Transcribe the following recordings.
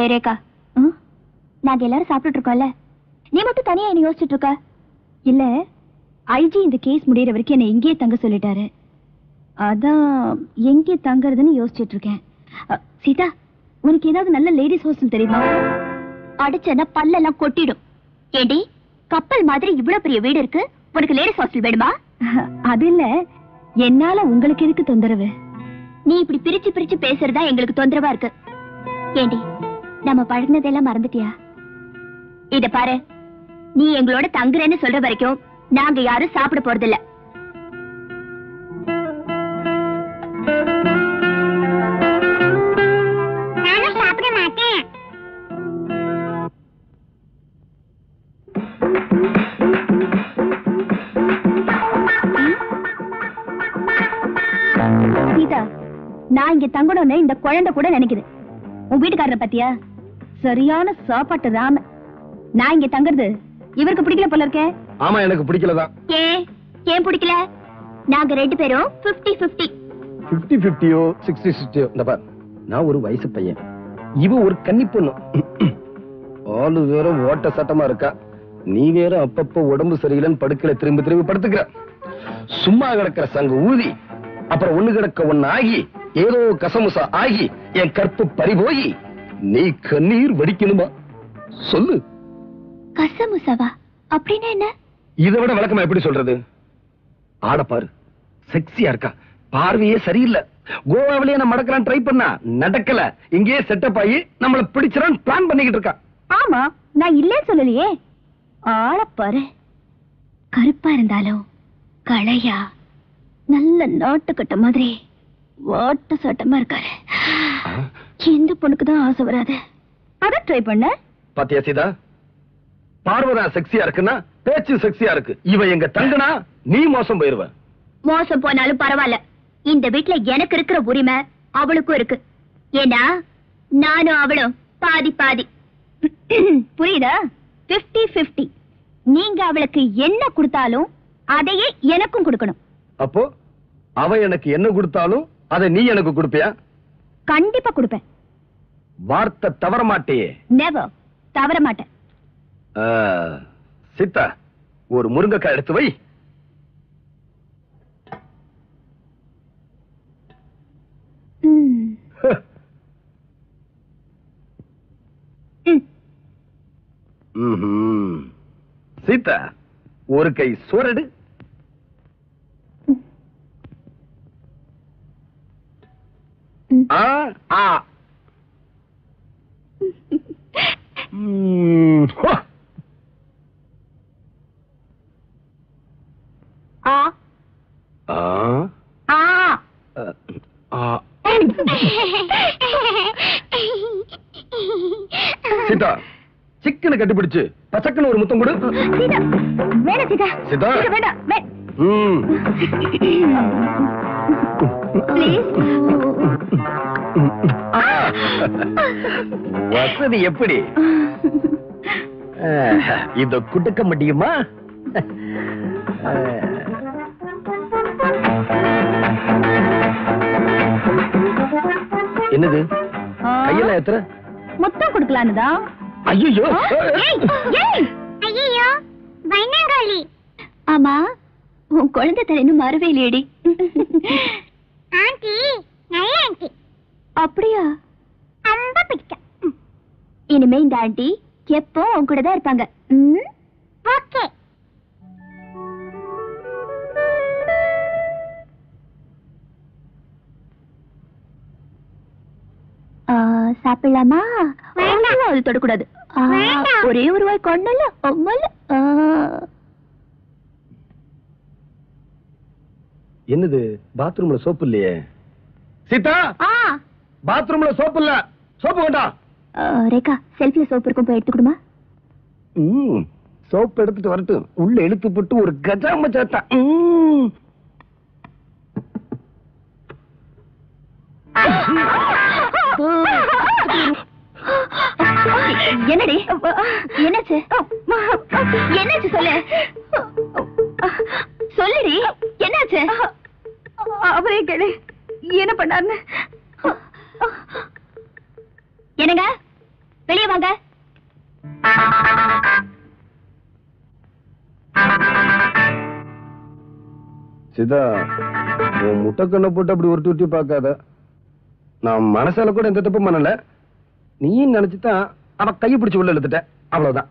ஏ ரேகா நாங்க எல்லாரும் சாப்பிட்டுட்டு இருக்கோம்ல நீ மட்டும் தனியா என்ன யோசிச்சுட்டு இருக்க இல்ல ஐஜி இந்த கேஸ் முடியற வரைக்கும் என்ன இங்கேயே தங்க சொல்லிட்டாரு. அதான் எங்கே தங்குறதுன்னு யோசிச்சுட்டு இருக்கேன் அ, சீதா உனக்கு ஏதாவது நல்ல லேடிஸ் ஹாஸ்டல் தெரியுமா? அடிச்சனா பல்லெல்லாம் கொட்டிடும். ஏண்டி கப்பல் மாதிரி இவ்வளவு பெரிய வீடு இருக்கு உனக்கு லேடிஸ் ஹாஸ்டல் வேணுமா? அது இல்ல என்னால உங்களுக்கு எதுக்கு தொந்தரவு? நீ இப்படி பிரிச்சு பிரிச்சு பேசுறதா எங்களுக்கு தொந்தரவா இருக்கு. ஏண்டி நம்ம பழகினதெல்லாம் மறந்துட்டியா? இத பாரு நீ எங்களோட தங்குறேன்னு சொல்ற வரைக்கும் நாங்க யாரும் சாப்பிட போறதில்ல. நான் இங்க தங்கணும்னு இந்த குழந்தை கூட நினைக்குது. உன் வீட்டுக்காரரை பத்தியா? சரியான சாப்பாட்டு ராம. நான் இங்க தங்குறது. இவருக்கு பிடிக்கல போல இருக்கே. ஆமா எனக்கு பிடிக்கலதான் ஏ ஏன் பிடிக்கல? நாங்க ரெண்டு பேரும் 50 50 பிப்டி பிப்டியோ சிக்ஸ்டி சிக்ஸ்டியோ இந்த பார் நான் ஒரு வயசு பையன். இவ ஒரு கன்னி பொண்ணு ஆளு வேற ஓட்ட சட்டமா இருக்கா. நீ வேற அப்பப்ப உடம்பு சரியில்லைன்னு படுக்கல திரும்பி திரும்பி படுத்துக்கிற. சும்மா கிடக்கிற சங்கு ஊதி அப்புறம் ஒண்ணு கிடக்க ஒண்ணு ஆகி ஏதோ கசமுசா ஆகி என் கற்பு பறிபோயி நீ கண்ணீர் வடிக்கணுமா? சொல்லு. கசமுசவா அப்படின்னு என்ன? இதை விட விளக்கமா எப்படி சொல்றது? ஆட பாரு. செக்ஸியா இருக்கா. பார்வையே சரியில்லை. கோவாவிலேயே நான் மடக்கலாம் ட்ரை பண்ணா நடக்கல. இங்கேயே செட்டப் ஆகி நம்மள பிடிச்சிடான் பிளான் பண்ணிக்கிட்டு இருக்கா. ஆமா நான் இல்லைன்னு சொல்லலையே. ஆளப் பாரு. கருப்பா இருந்தாலும் களையா. நல்ல நாட்டுக்கட்ட மாதிரி. வாட்ட சட்டமா இருக்காரு. எந்த பொண்ணுக்கு தான் ஆசை வராது. அத ட்ரை பண்ண. பாத்தியா சீதா? பார்வதா செக்ஸியா இருக்குன்னா பேச்சு செக்ஸியா இருக்கு. இவ எங்க தங்குனா நீ மோசம் போயிருவ. மோசம் போனாலும் பரவாயில்ல. இந்த வீட்ல எனக்கு இருக்கிற உரிமை அவளுக்கும் இருக்கு. ஏன்னா நானும் அவளும் பாதி பாதி. புரியுதா? 50 50 நீங்க அவளுக்கு என்ன கொடுத்தாலும் அதையே எனக்கும் கொடுக்கணும். அப்போ அவ எனக்கு என்ன கொடுத்தாலும் அதை நீ எனக்கு கொடுப்பியா? கண்டிப்பா கொடுப்பேன். வார்த்தை தவற மாட்டியே நெவர் தவற மாட்டேன் சீதா ஒரு முருங்கைக்காய் எடுத்து வை ம். ம். ம்ஹும். சீதா ஒரு கை சோரடு. ஆ ஆ ம், ஹோ. ஆ ஆ ஆ அ, ஆ சீதா சிக்கனை கட்டிப்பிடிச்சு. பசக்குன்னு ஒரு முத்தம் கொடு. சீதா சீதா. வேண்டாம். வசதி எப்படி? இத குடுக்க முடியுமா? என்னது? ஆ. கையெல்லாம் எத்தனை முத்தம் கொடுக்கலான்னு ஐயோ. ஐயோ வைனாங்கோலி ஆமா உன் குழந்தை தலை இன்னும் மறவே இல்லையேடி. ஆண்டி நல்ல ஆண்டி. அப்படியா? ரொம்ப பிடிக்கும். இனிமே இந்த ஆண்டி எப்போ உன் கூட தான் இருப்பாங்க. ம்? ஓகே. ஆ, சாப்பிடலாமா? வேண்டாம். அது தொடக்கூடாது. ஒரே ஒரு வாய் கொண்டல அம்மல என்னது பாத்ரூம்ல சோப்பு இல்லையே? சீதா! பாத்ரூம்ல சோப்பு இல்ல. சோப்பு வேண்டாம். ரேகா செல்ஃபில சோப்பு இருக்கும் போய் எடுத்துக்கிடுமா? ம், சோப்பு எடுத்துட்டு வரட்டும் உள்ள இழுத்து போட்டு ஒரு கஜாம சாத்தா. என்னடி? என்னாச்சு? என்னாச்சு சொல்லு? சொல்லுடி என்னாச்சு? அவரே கேளு. என்ன பண்ணாருன்னு? என்னங்க? வெளியே வாங்க. சிதா உன் முட்டைக்கண்ணை போட்டு அப்படி உருட்டி உருட்டி பார்க்காத. நான் மனசால கூட எந்த தப்பும் பண்ணல. நீயும் நினைச்சுதான் அவ கையை பிடிச்சு உள்ள இழுத்துட்ட. அவ்வளவுதான்.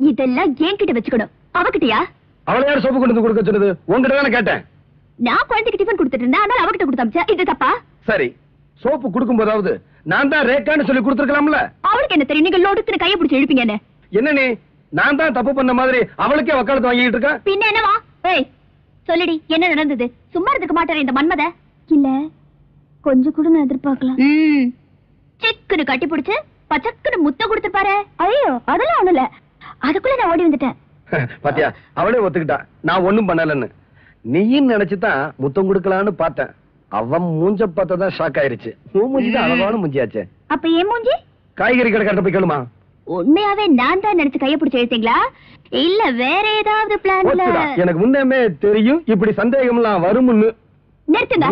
இதெல்லாம் என்கிட்ட வச்சுக்கணும். அவகிட்டயா? அவளை யார் சோப்பு கொண்டு வந்து கொடுக்க சொன்னது? உங்ககிட்ட தானே கேட்டேன். நான் குழந்தைக்கு டிஃபன் கொடுத்துட்டு இருந்தேன் ஆனால் அவகிட்ட கொடுத்தாச்சா இது தப்பா? சரி சோப்பு கொடுக்கும் போதாவது நான் தான் ரேக்கான்னு சொல்லி கொடுத்துருக்கலாம்ல. அவளுக்கு என்ன தெரியும்? நீங்க லோடுக்கு கையை பிடிச்சி இழுப்பீங்க என்ன? என்ன நீ? நான் தான் தப்பு பண்ண மாதிரி அவளுக்கே வக்காலத்து வாங்கிட்டு இருக்க? பின்ன என்னவா? ஏய் சொல்லுடி என்ன நடந்தது? சும்மா இருந்துக்க மாட்டேன் இந்த மன்மத. இல்ல கொஞ்சம் கூட நான் எதிர்பார்க்கலாம் சிக்குன்னு கட்டி பிடிச்சு பச்சக்குன்னு முத்த கொடுத்துப்பாரு ஐயோ அதெல்லாம் ஒண்ணு இல்ல அதுக்குள்ள நான் ஓடி வந்துட்டேன். பாத்தியா அவளே ஒத்துக்கிட்டா. நான் ஒண்ணும் பண்ணலன்னு. நீயும் நினைச்சுதான் முத்தம் கொடுக்கலான்னு பார்த்தேன். அவன் மூஞ்ச பார்த்ததான் ஷாக் ஆயிருச்சு. உன் மூஞ்சி தான் அழகான மூஞ்சியாச்சே. அப்ப ஏன் மூஞ்சி? காய்கறி கடை கட்ட போய் கேளுமா. உண்மையாவே நான் தான் நினைச்சு கைய பிடிச்சு எழுத்தீங்களா? இல்ல வேற ஏதாவது பிளான்ல ஒத்துடா. எனக்கு முன்னமே தெரியும் இப்படி சந்தேகம்லாம் வரும்னு. நிறுத்துங்க.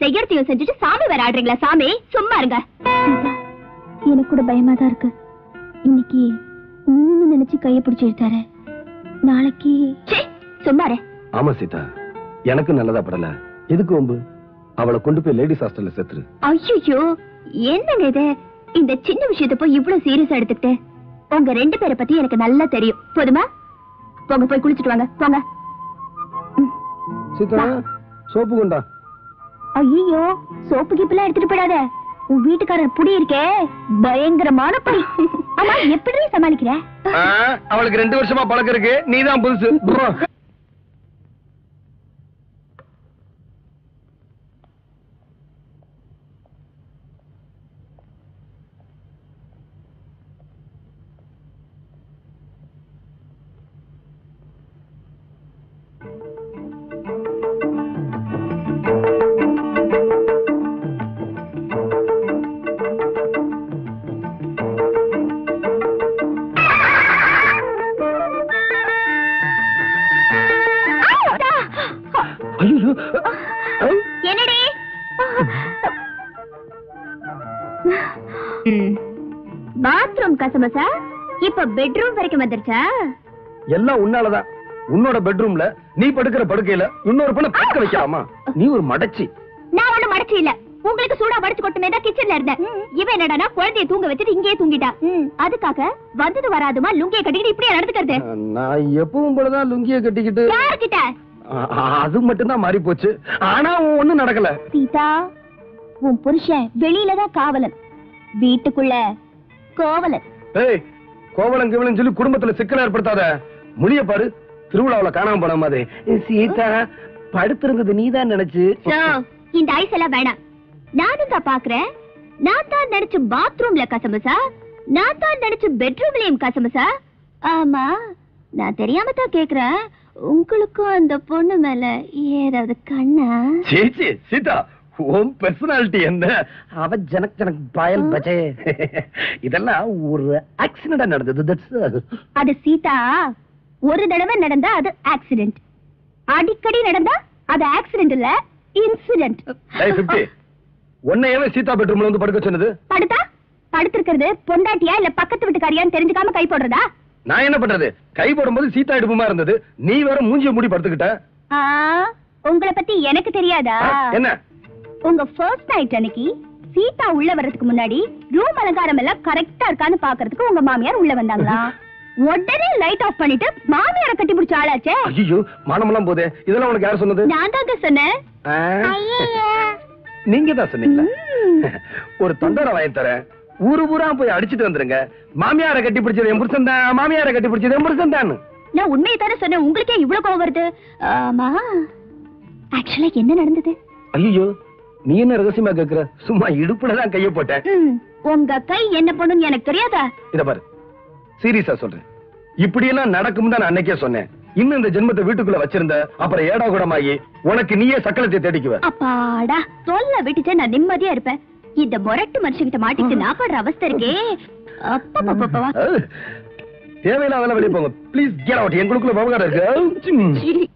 செய்யறதையும் செஞ்சுட்டு சாமி வேற ஆடுறீங்களா சாமி? சும்மா இருங்க. எனக்கு கூட பயமா தான் இருக்கு. இன்னைக்கு நீங்க நினைச்சு கைய பிடிச்சு இழுத்தாரு நாளைக்கு சும்மா இரு. ஆமா சீதா. எனக்கு நல்லதா படல. எதுக்கு வம்பு? அவளை கொண்டு போய் லேடிஸ் ஹாஸ்டல்ல சேர்த்துரு. ஐயோ என்னங்க இது இந்த சின்ன விஷயத்தை போய் இவ்வளவு சீரியஸா எடுத்துக்கிட்டு? உங்க ரெண்டு பேரை பத்தி எனக்கு நல்லா தெரியும். போதுமா? போங்க போய் குளிச்சிட்டு வாங்க. போங்க. சீதா சோப்பு கொண்டா. ஐயோ சோப்பு கீப்பெல்லாம் எடுத்துட்டு போயிடாத. உன் வீட்டுக்காரர் புடி இருக்கே. பயங்கரமான புடி ஆமா எப்படி சமாளிக்கிற? அவளுக்கு ரெண்டு வருஷமா பழக்கம் இருக்கு. நீதான் புதுசு. ஐயோ. என்னடி? பாத்ரூம் கசமசா? இப்ப பெட்ரூம் வரைக்கும் வந்துருச்சா? எல்லாம் உன்னாலதான். உன்னோட பெட்ரூம்ல நீ படுக்கிற படுக்கையில இன்னொரு பொண்ணு படுக்க வைக்கலாமா நீ ஒரு மடச்சி. நான் ஒண்ணு மறைச்சு இல்ல. உங்களுக்கு சூடா மடிச்சு கொட்டுமே தான் கிச்சன்ல இருந்தேன். இவன் என்னடானா குழந்தைய தூங்க வச்சுட்டு இங்கேயே தூங்கிட்டா. அதுக்காக வந்தது வராதுமா லுங்கிய கட்டிக்கிட்டு இப்படியே நடந்துக்கிறது? நான் எப்பவும் போலதான் லுங்கிய கட்டிக்கிட்டு. யாருக்கிட்ட அது மட்டும்தான் மாறி போச்சு. ஆனா ஒண்ணும் நடக்கல. சீதா உன் புருஷன் வெளியில தான் காவலன். வீட்டுக்குள்ள கோவலன். ஏய் கோவலம் கிவலம் சொல்லி குடும்பத்துல சிக்கல் ஏற்படுத்தாத. முடிய பாரு திருவிழாவுல காணாம போன மாதிரி. சீதா படுத்திருந்தது நீதான் நினைச்சு. இந்த ஐஸ் எல்லாம் வேணாம். நானும் தான் பாக்குறேன்? நான் தான் நினைச்சு பாத்ரூம்ல கசமசா நான் தான் நினைச்சு பெட்ரூம்லயும் கசமசா ஆமா நான் தெரியாம தான் கேக்குறேன். உங்களுக்கும் அந்த பொண்ணு மேல ஏதாவது கண்ணா? சேச்சி சீதா உன் பெர்சனாலிட்டி என்ன? அவ ஜனக் ஜனக் பாயல் பஜே. இதெல்லாம் ஒரு ஆக்சிடென்டா நடந்தது தட்ஸ் அது சீதா ஒரு தடவை நடந்தா அது ஆக்சிடென்ட் அடிக்கடி நடந்தா அது ஆக்சிடென்ட் இல்ல இன்சிடென்ட் ஏய் 50 உன்னையவே சீதா பெட்ரூம்ல வந்து படுக்க சொன்னது? படுத்தா? படுத்திருக்கிறது பொண்டாட்டியா இல்ல பக்கத்து வீட்டுக்காரியான்னு தெரிஞ்சுக்காம கை போடுறதா? நான் என்ன பண்றது? கை போடும்போது சீதா இடுப்புமா இருந்தது. நீ வேற மூஞ்சிய மூடி படுத்துக்கிட்ட. உங்களை பத்தி எனக்கு தெரியாதா? என்ன? உங்க ஃபர்ஸ்ட் நைட் அன்னைக்கு சீதா உள்ள வர்றதுக்கு முன்னாடி ரூம் அலங்காரம் எல்லாம் கரெக்டா இருக்கான்னு பாக்குறதுக்கு உங்க மாமியார் உள்ள வந்தாங்களா? உடனே லைட் ஆஃப் பண்ணிட்டு மாமியார கட்டி பிடிச்ச ஆளாச்சே. ஐயோ மானமெல்லாம் போதே. இதெல்லாம் உனக்கு யார் சொன்னது? நான் தாங்க சொன்னேன். நீங்க தான் சொன்னீங்களா? ஒரு தொண்டரை வாங்கி தரேன். ஊரு ஊரா போய் அடிச்சிட்டு வந்துருங்க. மாமியார கட்டி பிடிச்சது என் புருஷன் தான் மாமியார கட்டி பிடிச்சது என் புருஷன் தான். நான் உண்மையை தானே சொன்னேன். உங்களுக்கே இவ்வளவு கோவம் வருது. ஆமா ஆக்சுவலா என்ன நடந்தது? ஐயோ நீ என்ன ரகசியமா கேக்குற? சும்மா இடுப்புல தான் கைய போட்டேன். உங்க கை என்ன பண்ணுன்னு எனக்கு தெரியாதா? இத பாரு. சீரியஸா சொல்றேன். இப்படி எல்லாம் நடக்கும் தான் நான் அன்னைக்கே சொன்னேன். இன்னும் இந்த ஜென்மத்தை வீட்டுக்குள்ள வச்சிருந்த அப்புறம் ஏடா கூடமாகி உனக்கு நீயே சக்கலத்தை தேடிக்குவ. அப்பாடா சொல்ல விட்டுட்டு நான் நிம்மதியா இருப்பேன். இந்த முரட்டு மனுஷங்கிட்ட மாட்டிட்டு நான் படுற அவஸ்தை இருக்கே. தேவையில்லாத வெளியே போங்க. ப்ளீஸ் கேட் அவுட் எங்களுக்குள்ள விவகாரம் இருக்கு.